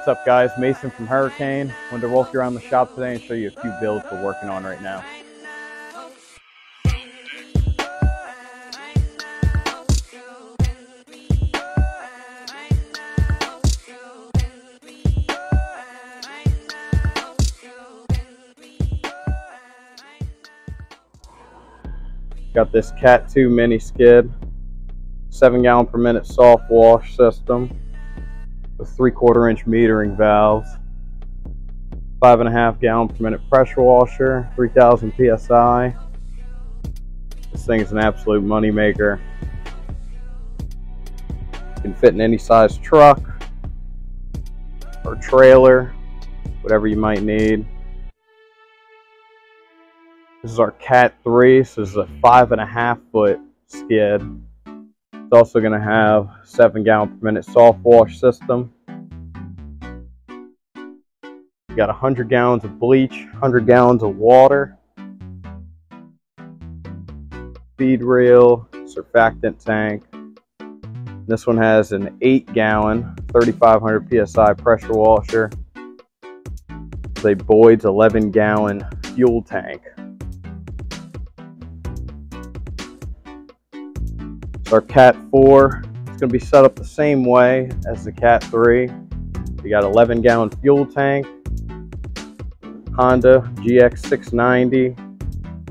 What's up guys, Mason from Hurricane. Wanted to walk you around the shop today and show you a few builds we're working on right now. Got this Cat 2 mini skid, 7 gallon per minute soft wash system with 3 quarter inch metering valves, 5.5 gallon per minute pressure washer, 3000 psi. This thing is an absolute money maker. can fit in any size truck or trailer, whatever you might need. This is our Cat 3. So this is a five and a half foot skid. It's also going to have seven gallon per minute soft wash system. Got 100 gallons of bleach, 100 gallons of water, feed reel, surfactant tank. This one has an 8 gallon, 3500 psi pressure washer. It's a Boyd's 11 gallon fuel tank. our Cat 4. It's going to be set up the same way as the Cat 3. We got 11 gallon fuel tank, Honda GX690,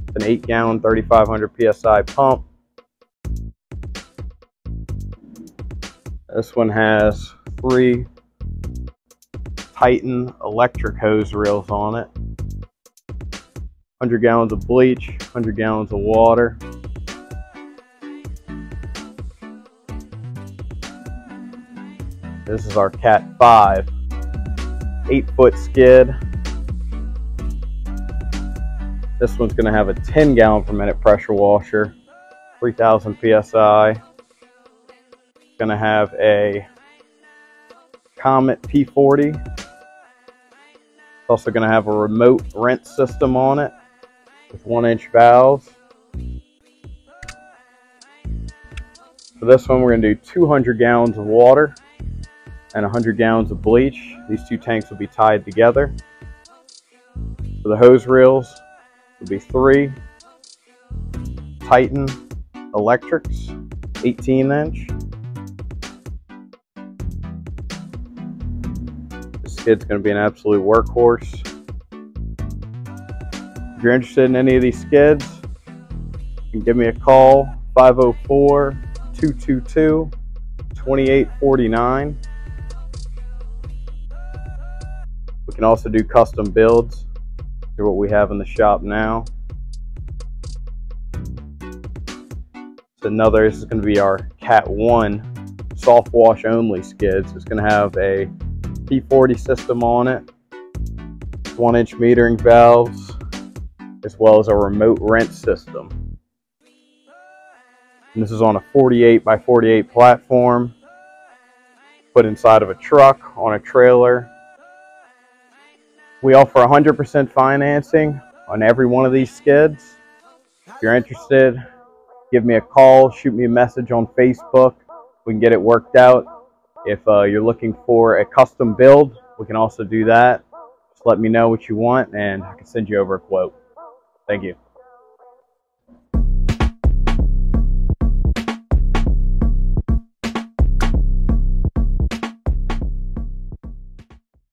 It's an 8 gallon 3500 psi pump. This one has three Titan electric hose reels on it. 100 gallons of bleach, 100 gallons of water, This is our Cat 5, 8 foot skid. This one's going to have a 10 gallon per minute pressure washer, 3000 psi. To have a Comet P40. It's also going to have a remote rinse system on it with one inch valves. For this one, we're to do 200 gallons of water and 100 gallons of bleach. These two tanks will be tied together. For the hose reels, will be three Titan Electrics, 18 inch. This skid's going to be an absolute workhorse. If you're interested in any of these skids, you can give me a call 504 222 2849. We can also do custom builds. Here's what we have in the shop now. Another, this is going to be our Cat 1 soft wash only skids. It's going to have a P40 system on it, one inch metering valves, as well as a remote rinse system. And this is on a 48 by 48 platform, put inside of a truck, on a trailer, we offer 100% financing on every one of these skids. If you're interested, give me a call, shoot me a message on Facebook. We can get it worked out. If uh, you're looking for a custom build, we can also do that. Just let me know what you want and I can send you over a quote. Thank you.